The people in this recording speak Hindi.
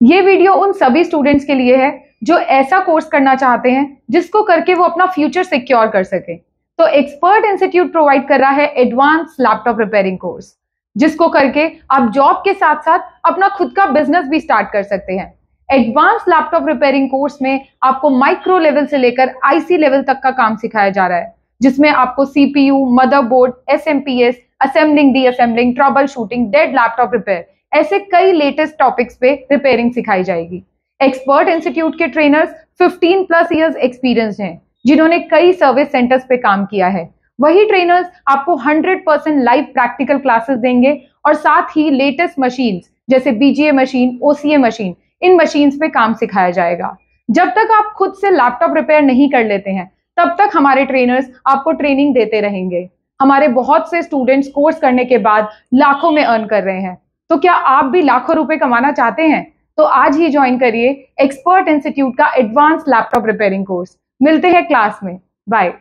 ये वीडियो उन सभी स्टूडेंट्स के लिए है जो ऐसा कोर्स करना चाहते हैं जिसको करके वो अपना फ्यूचर सिक्योर कर सके। तो एक्सपर्ट इंस्टीट्यूट प्रोवाइड कर रहा है एडवांस लैपटॉप रिपेयरिंग कोर्स जिसको करके आप जॉब के साथ साथ अपना खुद का बिज़नेस भी स्टार्ट कर सकते हैं। एडवांस लैपटॉप रिपेयरिंग कोर्स में आपको माइक्रो लेवल से लेकर आईसी लेवल तक का काम सिखाया जा रहा है, जिसमें आपको CPU motherboard SMPS assembling D assembling troubleshooting dead laptop repair ऐसे कई लेटेस्ट टॉपिक्स पे रिपेयरिंग सिखाई जाएगी। एक्सपर्ट इंस्टीट्यूट के ट्रेनर्स 15 प्लस इयर्स एक्सपीरियंस हैं, जिन्होंने कई सर्विस सेंटर्स पे काम किया है। वही ट्रेनर्स आपको 100 परसेंट लाइव प्रैक्टिकल क्लासेस देंगे और साथ ही लेटेस्ट मशीन जैसे बीजीए मशीन ओसीए मशीन इन मशीन पे काम सिखाया जाएगा। जब तक आप खुद से लैपटॉप रिपेयर नहीं कर लेते हैं, तब तक हमारे ट्रेनर्स आपको ट्रेनिंग देते रहेंगे। हमारे बहुत से स्टूडेंट्स कोर्स करने के बाद लाखों में अर्न कर रहे हैं। तो क्या आप भी लाखों रुपए कमाना चाहते हैं? तो आज ही ज्वाइन करिए एक्सपर्ट इंस्टीट्यूट का एडवांस लैपटॉप रिपेयरिंग कोर्स मिलते हैं क्लास में। बाय